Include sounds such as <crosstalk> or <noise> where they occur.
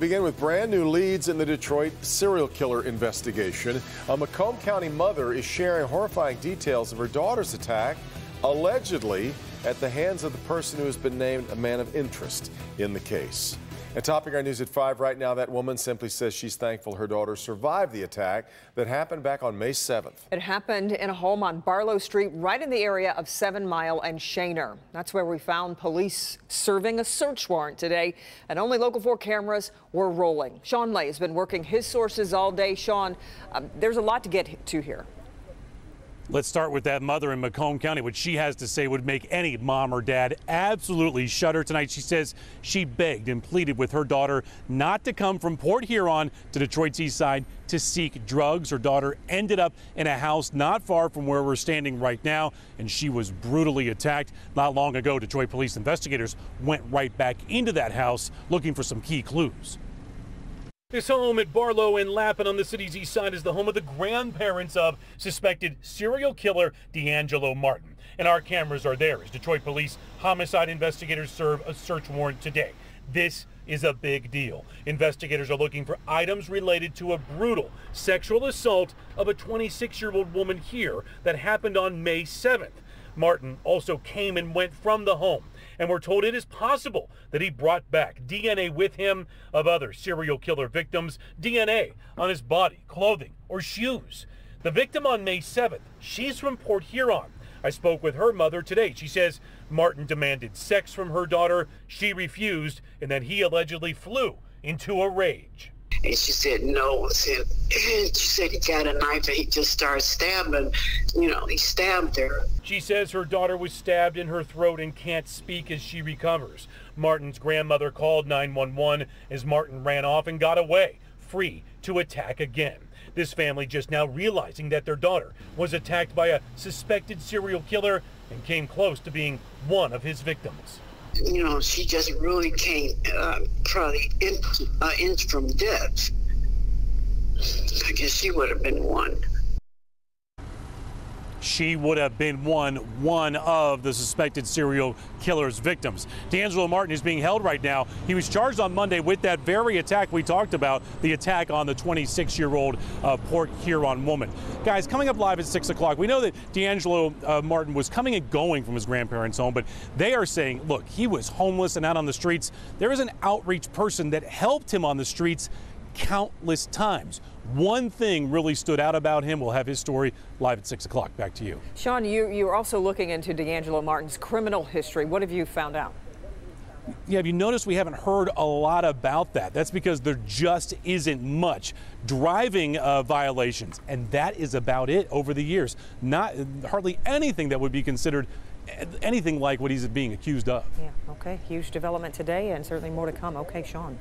begin with brand new leads in the Detroit serial killer investigation. A Macomb County mother is sharing horrifying details of her daughter's attack, allegedly at the hands of the person who has been named a man of interest in the case. And topping our news at 5 right now, that woman simply says she's thankful her daughter survived the attack that happened back on May 7th. It happened in a home on Barlow Street, right in the area of Seven Mile and Schoenherr. That's where we found police serving a search warrant today, and only Local 4 cameras were rolling. Shawn Ley has been working his sources all day. Sean, um, there's a lot to get to here. Let's start with that mother in Macomb County. What she has to say would make any mom or dad absolutely shudder tonight. She says she begged and pleaded with her daughter not to come from Port Huron to Detroit's east side to seek drugs. Her daughter ended up in a house not far from where we're standing right now, and she was brutally attacked. Not long ago, Detroit police investigators went right back into that house looking for some key clues. This home at Barlow and Lappin on the city's east side is the home of the grandparents of suspected serial killer D'Angelo Martin. And our cameras are there as Detroit police homicide investigators serve a search warrant today. This is a big deal. Investigators are looking for items related to a brutal sexual assault of a 26 year old woman here that happened on May 7th. Martin also came and went from the home, and we're told it is possible that he brought back DNA with him of other serial killer victims, DNA on his body, clothing, or shoes. The victim on May 7th, she's from Port Huron. I spoke with her mother today. She says Martin demanded sex from her daughter. She refused, and then he allegedly flew into a rage. And she said, no. <clears throat> She said he got a knife and he just started stabbing. You know, he stabbed her. She says her daughter was stabbed in her throat and can't speak as she recovers. Martin's grandmother called 911 as Martin ran off and got away, free to attack again. This family just now realizing that their daughter was attacked by a suspected serial killer and came close to being one of his victims you know, she just really came uh, probably in, uh, inch from death. I guess she would have been one she would have been one one of the suspected serial killer's victims. D'Angelo Martin is being held right now. He was charged on Monday with that very attack we talked about, the attack on the 26-year-old uh, Port Huron woman. Guys, coming up live at 6 o'clock, we know that D'Angelo uh, Martin was coming and going from his grandparents' home, but they are saying, look, he was homeless and out on the streets. There is an outreach person that helped him on the streets countless times. One thing really stood out about him. We'll have his story live at 6 o'clock. Back to you. Shawn, you, you're also looking into DeAngelo Martin's criminal history. What have you found out? Yeah, have you noticed we haven't heard a lot about that? That's because there just isn't much driving uh, violations, and that is about it over the years. Not hardly anything that would be considered anything like what he's being accused of. Yeah, okay. Huge development today, and certainly more to come. Okay, Shawn.